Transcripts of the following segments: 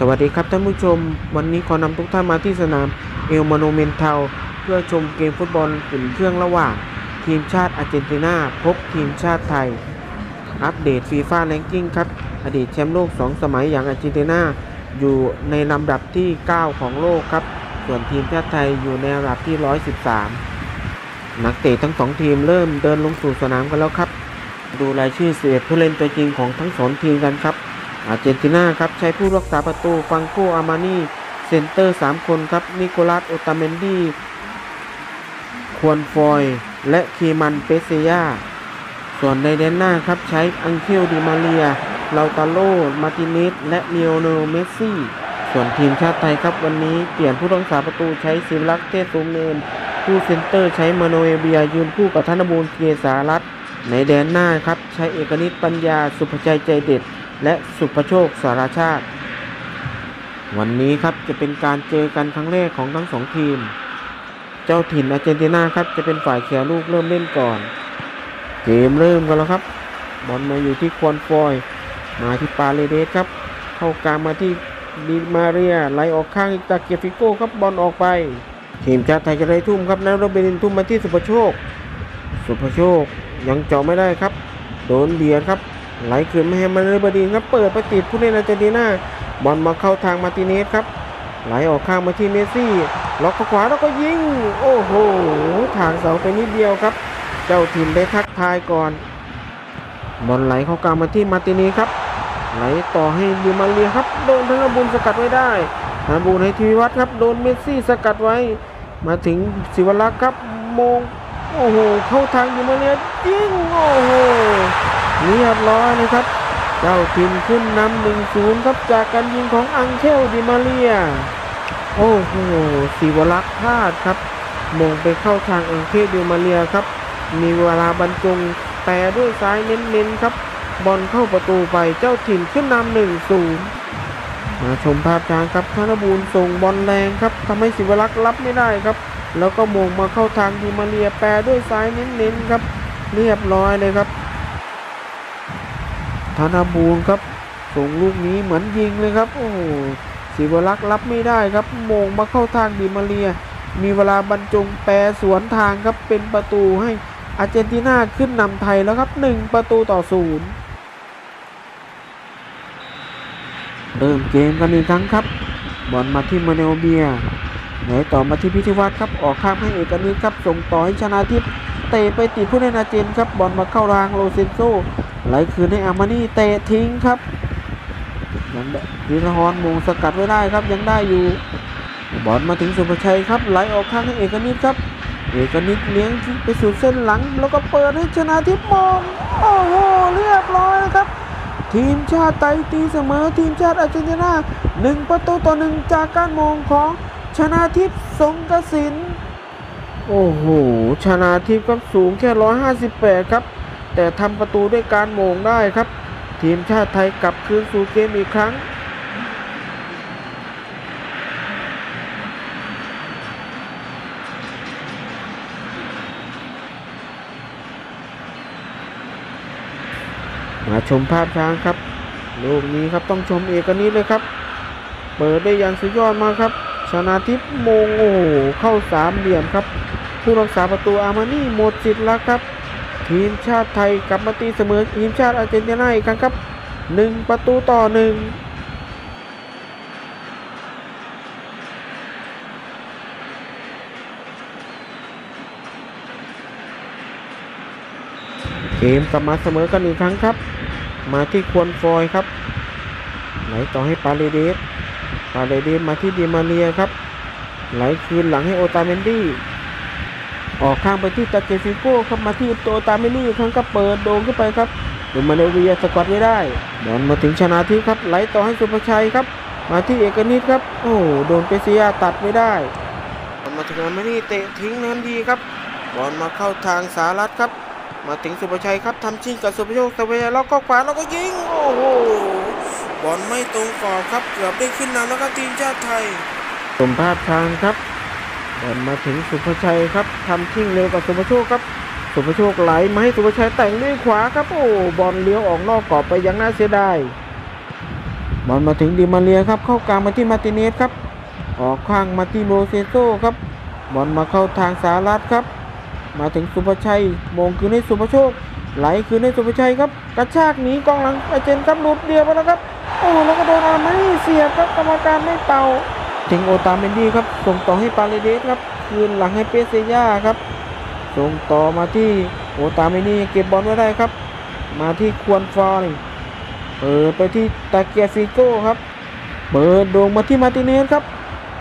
สวัสดีครับท่านผู้ชม วันนี้ขอนำทุกท่านมาที่สนามเอลโมนูเมนทัลเพื่อชมเกมฟุตบอลอุ่นเครื่องระหว่าง ทีมชาติอาร์เจนตินาพบทีมชาติไทย อัปเดตฟีฟ่าแ a งกิ้งครับ อดีตแชมป์โลก 2 สมัยอย่างอาร์เจนตินาอยู่ในลำดับที่ 9 ของโลกครับ ส่วนทีมชาติไทยอยู่ในลำดับที่ 113 นักเตะทั้งสองทีมเริ่มเดินลงสู่สนามกันแล้วครับ ดูรายชื่อเสียผู้เล่นตัวจริงของทั้งสองทีมกันครับ อาร์เจนตินาครับใช้ผู้รักษาประตูฟรังโกอามานีเซนเตอร์ 3 คนครับนิโคลัสโอตาเมนดีฮวนฟอยธ์และเคร์มันเปเซย่าส่วนในแดนหน้าครับใช้อังเคลดิมาเรียเลาตาโร มาร์ติเนสและเลโอเนลเมสซี่ ส่วนทีมชาติไทยครับวันนี้เปลี่ยนผู้รักษาประตูใช้ศิวรักษ์เทศสูงเนิน คู่เซนเตอร์ใช้มานูเอลเบียร์ยืนคู่กับธนบูรณ์เกษารัตน์ในแดนหน้าครับใช้เอกนิษฐ์ปัญญาศุภชัยใจเด็ด และศุภโชคสารชาติ วันนี้ครับจะเป็นการเจอกันครั้งแรกของทั้งสองทีม เจ้าถิ่นอาร์เจนตินาครับจะเป็นฝ่ายเขี่ยลูกเริ่มเล่นก่อน เกมเริ่มกันแล้วครับ บอลมาอยู่ที่ฮวนฟอยธ์ มาที่ปาเรเดสครับ เข้ากลางมาที่ดิมาเรียไหลออกข้างตาเกียฟิโก้ครับบอลออกไป ทีมชาติไทยจะได้ทุ่มครับนฤบดินทร์ทุ่มมาที่ศุภโชค สุภโชคยังเจาะไม่ได้ครับ โดนเบียดครับ ไหลขึ้นไม่ให้มาเลยบดินครับเปิดไปติดผู้เล่นอาร์เจนตินาบอลมาเข้าทางมาติเนสครับ ไหลออกข้างมาที่เมสซี่ล็อกขวาแล้วก็ยิง โอ้โหทางเสาไปนิดเดียวครับ เจ้าทีมได้ทักทายก่อนบอลไหลเข้ากลางมาที่มาตินสครับ ไหลต่อให้ดิมาเรียครับ โดนธนบุญสกัดไว้ได้ธนบุญให้ทีวิวัฒน์ครับ โดนเมสซี่สกัดไว้ มาถึงศิวรักษ์ครับมง โอ้โห เข้าทางดิมาเรียยิง โอ้โห เรียบร้อยนะครับ เจ้าทีมขึ้นนำหนึ่งศูนย์ครับจากการยิงของอังเคลดิมาเรีย โอ้โหศิวรักษ์พลาดครับมงไปเข้าทางอังเคลดิมาเรียครับ มีเวลาบรรจงแต่ด้วยซ้ายเน้นๆครับ บอลเข้าประตูไปเจ้าถิ่นขึ้นนำหนึ่งศูนย์มาชมภาพช้างครับธนบูรส่งบอลแรงครับทำให้ศิวรักษ์รับไม่ได้ครับ แล้วก็มงมาเข้าทางดิมาเรียแปรด้วยซ้ายเน้นๆครับ เรียบร้อยเลยครับ ธนบูรณ์ครับส่งลูกนี้เหมือนยิงเลยครับโอ้โหศิวรักษ์รับไม่ได้ครับมงมาเข้าทางดิมาเรีย มีเวลาบรรจงแปรสวนทางครับเป็นประตูให้อาร์เจนตินาขึ้นนำไทยแล้วครับหนึ่งประตูต่อศูนย์เริ่มเกมกันอีกครั้งครับ บอลมาที่มานูเอลเบียร์ไหลต่อมาที่พิธิวัตต์ครับออกข้างให้เอกนิษฐ์ครับส่งต่อให้ชนาทิพย์เตะไปติดผู้เล่นอาร์เจนครับบอลมาเข้าทางโลเซลโซ ไหลคืนให้อามานี่เตะทิ้งครับยังได้ธีราทรโหม่งสกัดไว้ได้ครับยังได้อยู่ บอลมาถึงศุภชัยครับไหลออกข้างให้เอกนิษฐ์ครับ เอกนิษฐ์เลี้ยงไปสู่เส้นหลัง แล้วก็เปิดให้ชนาธิปโหม่งโอ้โหเรียบร้อยครับ ทีมชาติไทยตีเสมอทีมชาติอาร์เจนตินาหนึ่งประตูต่อหนึ่งจากการมองของชนะทิพย์สงกสินโอ้โหชนะทิพย์ครับสูงแค่ 158 ครับ แต่ทำประตูด้วยการโมงได้ครับ ทีมชาติไทยกลับคืนสู่เกมอีกครั้ง มาชมภาพช้างครับลูกนี้ครับต้องชมเอกนิตเลยครับ เปิดได้อย่างสุดยอดมากครับชนะทิพย์โมงโอ้เข้าสามเหลี่ยมครับ ผู้รักษาประตูอามานี่หมดสิทธิ์แล้วครับ ทีมชาติไทยกลับมาตีเสมอทีมชาติอาร์เจนตินาอีกครั้งครับหนึ่งประตูต่อหนึ่งเกมกลับมาเสมอกันอีกครั้งครับ มาที่ฮวนฟอยธ์ครับ ไหลต่อให้ปาเรเดสปาเรเดสมาที่ดิมาเรียครับ ไหลคืนหลังให้โอตาเมนดี้ ออกข้างไปที่ตายาฟิโก้ครับมาที่โอตาเมนดี้แล้วก็เปิดโด่งขึ้นไปครับเดี๋ยวมานูเอลเบียร์สกัดไม่ได้บอลมาถึงชนาทิพย์ครับไหลต่อให้ศุภชัยครับ มาที่เอกนิษฐ์ครับ โอ้โดนเปเซย่าตัดไม่ได้บอลมาถึงอามานี่เตะทิ้งทันทีครับบอลมาเข้าทางสารัตครับ มาถึงสุภชัยครับทำชิงกับสุภโชคสุภชัยแล้วก็ขวาแล้วก็ยิงโอ้โหบอลไม่ตรงกรอบครับเกือบได้ขึ้นนำแล้วครับทีมชาติไทยสมภาพทางครับ บอลมาถึงสุภชัยครับทำชิ่งเร็วกับสุภโชคครับ สุภโชคไหลมาให้สุภชัยแต่งด้วยขวาครับโอ้บอลเลี้ยวออกนอกกรอบไปยังน่าเสียดายบอลมาถึงดิมาเรียครับเข้ากลางมาที่มาติเนสครับ ออกข้างมาที่โลเซลโซครับบอลมาเข้าทางสารัชครับ มาถึงศุภชัยโหม่งคืนให้ศุภโชคไหลคืนให้ศุภชัยครับ กระชากหนีกองหลังอาร์เจนครับหลุดเดี่ยวไปแล้วครับโอ้แล้วก็โดนอามานี่เสียบครับกรรมการไม่เป่า ถึงโอตาเมนดี้ครับ ส่งต่อให้ปาเรเดสครับ คืนหลังให้เปเซย่าครับ ส่งต่อมาที่โอตาเมนดี้เก็บบอลไว้ได้ครับ มาที่ฮวนฟอยธ์เปิดไปที่ตาเกียฟิโก้ครับ เปิดโด่งมาที่มาร์ติเนสครับ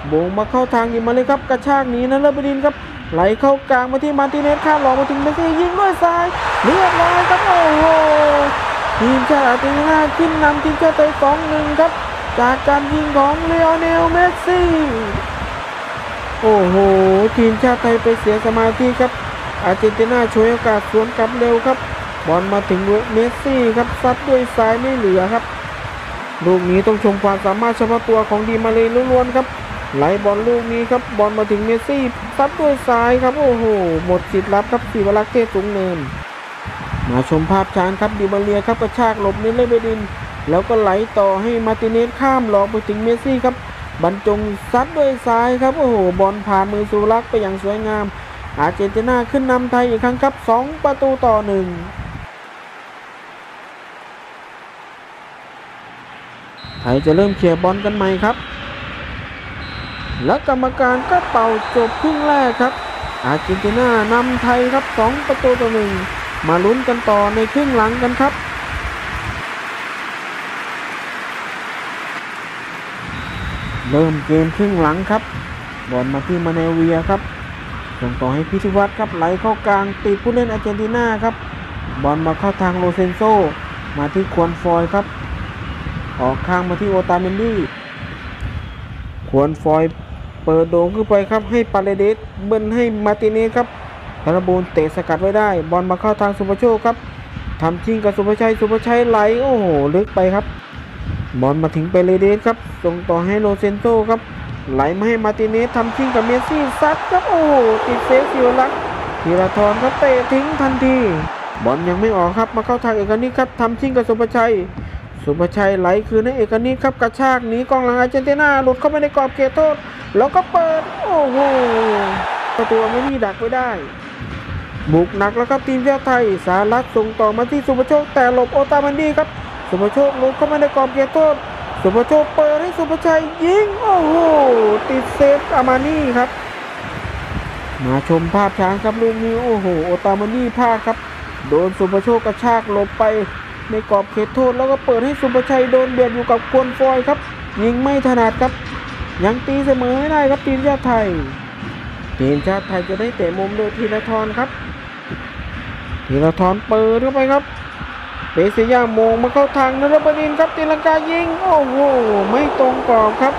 โบงมาเข้าทางยิงมาเลยครับ กระชากหนีนฤบดินทร์ครับ ไหลเข้ากลางมาที่มาร์ติเนสข้ามหลอกมาถึงเมสซี่ยิงด้วยซ้ายเรียบร้อยครับโอ้โหทีมชาติอาร์เจนตินาขึ้นนำทีมชาติไทยสองหนึ่งครับ จากการยิงของเลโอเนลเมสซี่ โอ้โห ทีมชาติไทยไปเสียสมาธิครับ อาร์เจนตินาฉวยโอกาสสวนกลับเร็วครับ บอลมาถึงเมสซี่ครับซัดด้วยซ้ายไม่เหลือครับ ลูกนี้ต้องชมความสามารถเฉพาะตัวของดิมาเรียล้วนๆครับ ไหลบอลลูกนี้ครับ บอลมาถึงเมสซี่ซัดด้วยซ้ายครับ โอ้โห หมดสิทธิ์รับครับศิวรักษ์เทศสูงเนิน มาชมภาพช้าครับดิมาเรียครับกระชากหลบนฤบดินทร์ แล้วก็ไหลต่อให้มาร์ติเนสข้ามหลอกไปถึงเมสซี่ครับ บรรจงซัดด้วยซ้ายครับ โอ้โห บอลผ่านมือศิวรักษ์ไปอย่างสวยงาม อาร์เจนตินาขึ้นนำไทยอีกครั้งครับ 2 ประตูต่อหนึ่งไทยจะเริ่มเคลียร์บอลกันใหม่ครับ และกรรมการก็เป่าจบครึ่งแรกครับ อาร์เจนตินานำไทยครับ 2 ประตูต่อหนึ่งมาลุ้นกันต่อในครึ่งหลังกันครับ เริ่มเกมครึ่งหลังครับบอลมาที่มานูเอลเบียร์ครับส่งต่อให้พิธิวัตต์ครับไหลเข้ากลางติดผู้เล่นอาร์เจนตินาครับบอลมาเข้าทางโลเซลโซ มาที่ฮวนฟอยธ์ครับ ออกข้างมาที่โอตาเมนดี้ฮวนฟอยธ์เปิดโด่งขึ้นไปครับให้ปาเรเดสเบิ้ลให้มาร์ติเนสครับธนบูรณ์เตะสกัดไว้ได้ บอลมาเข้าทางศุภโชคครับทำชิ่งกับศุภชัยศุภชัยไหลโอ้โหลึกไปครับ บอลมาถึงปาเรเดสครับ ส่งต่อให้โลเซลโซครับ ไหลมาให้มาร์ติเนสทำชิ่งกับเมสซี่ซัดครับโอ้โหติดเซฟศิวรักษ์ธีราทรครับเตะทิ้งทันที บอลยังไม่ออกครับมาเข้าทางเอกนิษฐ์ครับทำชิ่งกับศุภชัย ศุภชัยไหลคืนให้เอกนิษฐ์ครับกระชากหนีกองหลังอาร์เจนตินาหลุดเข้าไปในกรอบเขตโทษ แล้วก็เปิดโอ้โหประตูไม่มีดักไว้ได้บุกหนักแล้วครับทีมชาติไทย สารัชส่งต่อมาที่ศุภโชคแต่หลบโอตาเมนดี้ครับ สุภโชคลุดเข้ามาในกรอบเขตโทษสุภโชคเปิดให้สุภชัยยิงโอ้โหติดเซฟอามานี่ครับ มาชมภาพช้างครับลูกนี้โอ้โหโอตามานี่พลาดครับ โดนสุภโชคกระชากหลบไปในกรอบเขตโทษแล้วก็เปิดให้สุภชัยโดนเบียดอยู่กับควนฟอยครับ ยิงไม่ถนัดครับ ยังตีเสมอไม่ได้ครับทีมชาติไทยทีมชาติไทยจะได้เตะมุมโดยธีรทรครับธีรทรเปิดเข้าไปครับ เปเย่ามงมาเข้าทางนรบดินครับตีลังกายิง โอ้โห ไม่ตรงกรอบครับ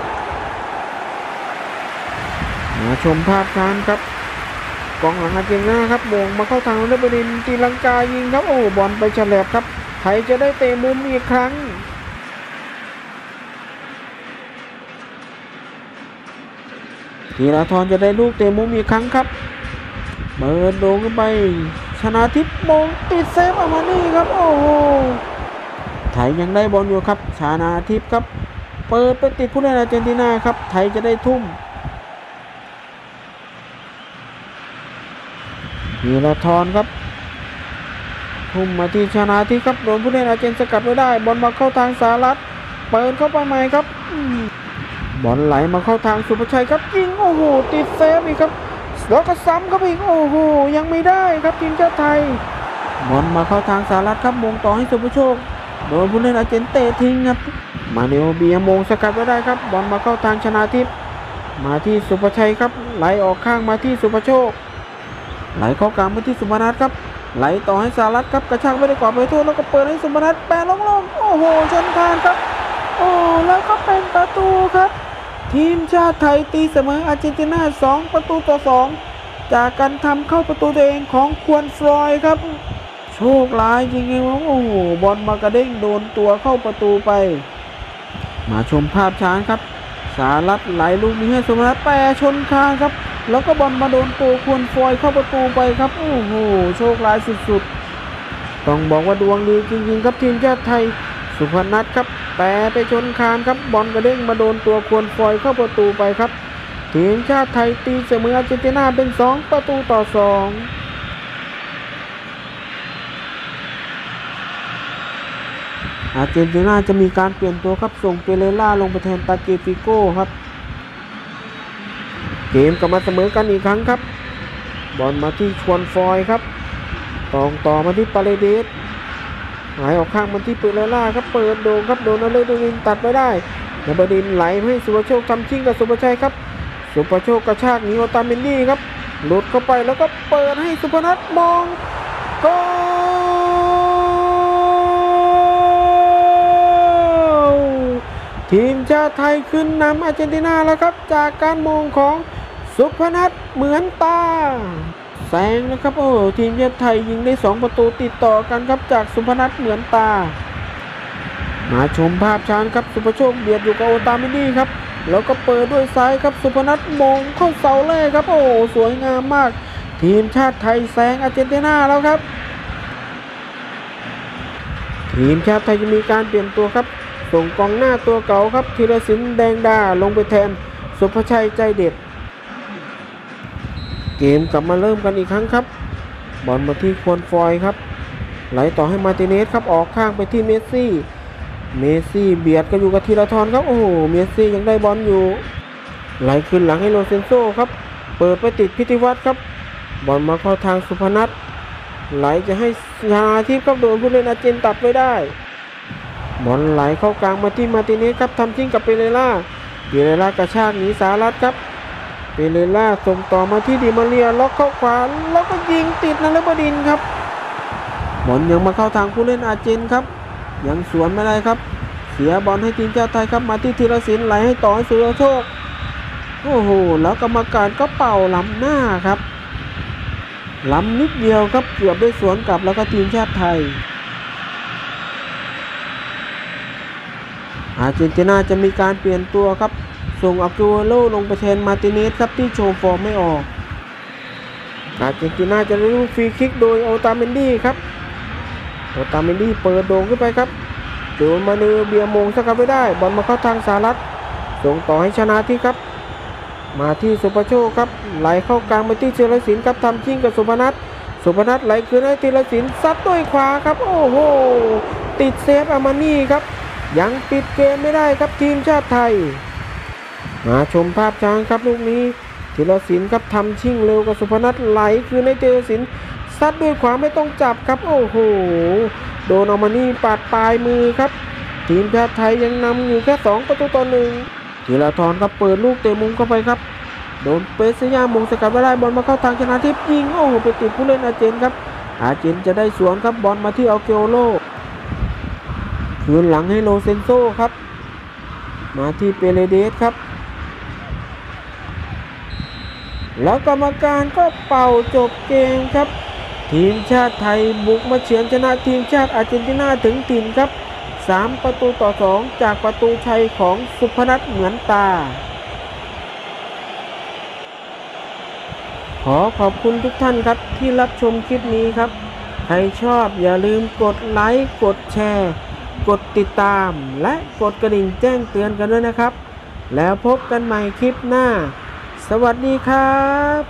มาชมภาพช้างครับกองหลังอาเจนตินาครับมงมาเข้าทางนรบดินตีลังกายิงครับ โอ้บอลไปฉลบครับไทยจะได้เตะมุมอีกครั้งธีรทรจะได้ลูกเตะมุมอีกครั้งครับ เปิดโดงขึ้นไป ชนะทิพย์มงติดเซฟอามานี่ครับโอ้โหไทยยังได้บอลอยู่ครับชานาทิพย์ครับ เปิดไปติดผู้เล่นอาร์เจนตินาครับ ไทยจะได้ทุ่มธีรทรครับ ทุ่มมาที่ชนะทิพย์ครับโดนผู้เล่นอาร์เจนสกัดไว้ได้บอลมาเข้าทางสารัตเปิดเข้าไปใหม่ครับบอลไหลมาเข้าทางสุภชัยครับยิงโอ้โหติดเซฟอีกครับ แล้วก็ซ้ำครับอีกโอ้โหยังไม่ได้ครับทีมชาติไทยบอลมาเข้าทางสารัตครับมงต่อให้สุภโชคโดนผู้เล่นอาเจนเตะทิ้งครับมาเนโอเบียมงสกัดไว้ได้ครับบอลมาเข้าทางชนาทิพย์มาที่สุภชัยครับ ไหลออกข้างมาที่สุภโชค ไหลเข้ากลางมาที่สุพนัทครับ ไหลต่อให้สารัตครับกระชากไม่ได้กรอบไปโทษแล้วก็เปิดให้สุพนัทแปะลงๆโอ้โหชนคานครับ โอ้แล้วก็เป็นประตูครับ ทีมชาติไทยตีเสมออาร์เจนตินา 2 ประตูต่อ 2 จากการทำเข้าประตูตัวเองของควรฟลอยครับ โชคร้ายจริงๆว่าโอ้โหบอลมากระเด้งโดนตัวเข้าประตูไป มาชมภาพช้างครับ สารัตไหลลูกนี้ให้สมรัตแปรชนคานครับ แล้วก็บอลมาโดนตัวควรฟลอยเข้าประตูไปครับโอ้โหโชคร้ายสุดๆ ต้องบอกว่าดวงดีจริงๆครับทีมชาติไทย ศุภณัฏฐ์ครับแปไปชนคานครับบอลกระเด้งมาโดนตัวฮวนฟอยธ์เข้าประตูไปครับทีมชาติไทยตีเสมออาร์เจนตินาเป็น 2 ประตูต่อ 2อาร์เจนตินาจะมีการเปลี่ยนตัวครับส่งเปเรล่าลงไปแทนตายาฟิโก้ครับ เกมกลับมาเสมอกันอีกครั้งครับ บอลมาที่ชวนฟอยครับตองต่อมาที่ปาเลเดส หายออกข้างมาที่เปเรล่าครับเปิดโด่งครับโดนอเลดวินตัดไม่ได้แล้วบดินไหลให้สุภโชคทำชิงกับสุภชัยครับ สุภโชคกระชากหนีโอตาเมนนี่ครับหลุดเข้าไปแล้วก็เปิดให้สุพนัทมองกลทีมชาติไทยขึ้นนำอาร์เจนตินาแล้วครับ จากการมองของสุพนัทเหมือนตา แซงนะครับโอ้ทีมชาติไทยยิงได้ 2 ประตูติดต่อกันครับจากสุพนัทเหมือนตา มาชมภาพช้างครับสุภโชคเบียดอยู่กับโอตาเมนนี่ครับแล้วก็เปิดด้วยซ้ายครับสุพนัทมงเข้าเสาแรกครับโอ้สวยงามมาก ทีมชาติไทยแซงอาร์เจนตินาแล้วครับ ทีมชาติไทยจะมีการเปลี่ยนตัวครับ ส่งกองหน้าตัวเก่าครับธีรศิลป์แดงดาลงไปแทน ศุภชัยใจเด็ด เกมกลับมาเริ่มกันอีกครั้งครับ บอลมาที่ฮวนฟอยธ์ครับ ไหลต่อให้มาร์ติเนสครับออกข้างไปที่เมสซี่ เมสซี่เบียดกันอยู่กับธีราทรครับโอ้โหเมสซี่ยังได้บอลอยู่ ไหลคืนหลังให้โลเซลโซครับ เปิดไปติดพิธิวัตต์ครับ บอลมาเข้าทางศุภณัฏฐ์ไหลจะให้ชนาธิปครับโดนผู้เล่นอาร์เจนตัดไม่ได้ บอลไหลเข้ากลางมาที่มาติเนสครับทำชิ่งกับเปเรล่าเปเรล่ากระชากหนีสารัตครับ ปเรล่าส่งต่อมาที่ดิมาเรียล็อกเข้าขวาแล้วก็ยิงติดนฤบดินครับบอลยังมาเข้าทางผู้เล่นอาเจนครับ ยังสวนไม่ได้ครับ เสียบอลให้ทีมชาติไทยครับมาที่ธีรศิลป์ไหลให้ต่อให้สุรโชคโอ้โหแล้วกรรมการก็เป่าล้ำหน้าครับล้ำนิดเดียวครับเกือบได้สวนกลับแล้วก็ทีมชาติไทย อาร์เจนตินาจะมีการเปลี่ยนตัวครับ ส่งอักิโวโลลงไปแทนมาติเนสครับที่โชว์ฟอร์มไม่ออกอาร์เจนตินาจะได้ลูกฟรีคิกโดยโอตาเมนดี้ครับโอตาเมนดี้เปิดโด่งขึ้นไปครับโดนมาเนเบียมงสกัดไม่ได้บอลมาเข้าทางสารัตส่งต่อให้ชนะที่ครับ มาที่สุภโชคครับไหลเข้ากลางไปที่เชลศิลป์ครับทำชิงกับสุพนัทสุพนัทไหลคืนให้ธีรศิลป์ซัดด้วยขวาครับ โอ้โห ติดเซฟอามานี่ครับ ยังปิดเกมไม่ได้ครับทีมชาติไทย มาชมภาพช้างครับลูกนี้ธีรศิลป์ครับทำชิ่งเร็วกับสุพนัทไหลคืนให้ธีรศิลป์ซัดด้วยขวาไม่ต้องจับครับโอ้โหโดนอามานี่ปาดปลายมือครับ ทีมชาติไทยยังนำอยู่แค่ 2 ประตูต่อหนึ่งธีรทรครับเปิดลูกเตะมุมเข้าไปครับโดนเปสยามงสกัดไม่ได้บอลมาเข้าทางชนะทิพย์ยิงโอ้โหไปติดผู้เล่นอาเจนครับ อาเจนจะได้สวนครับบอลมาที่อัลเกโอโลคืนหลังให้โลเซนโซครับ มาที่เปเรเดสครับ แล้วกรรมการก็เป่าจบเกมครับ ทีมชาติไทยบุกมาเฉือนชนะทีมชาติอาร์เจนตินาถึงถิ่นครับ 3 ประตูต่อ 2 จากประตูชัยของสุพนัทเหมือนตา ขอขอบคุณทุกท่านครับที่รับชมคลิปนี้ครับ ใครชอบอย่าลืมกดไลค์กดแชร์ กดติดตาม และกดกระดิ่งแจ้งเตือนกันด้วยนะครับ แล้วพบกันใหม่คลิปหน้า สวัสดีครับ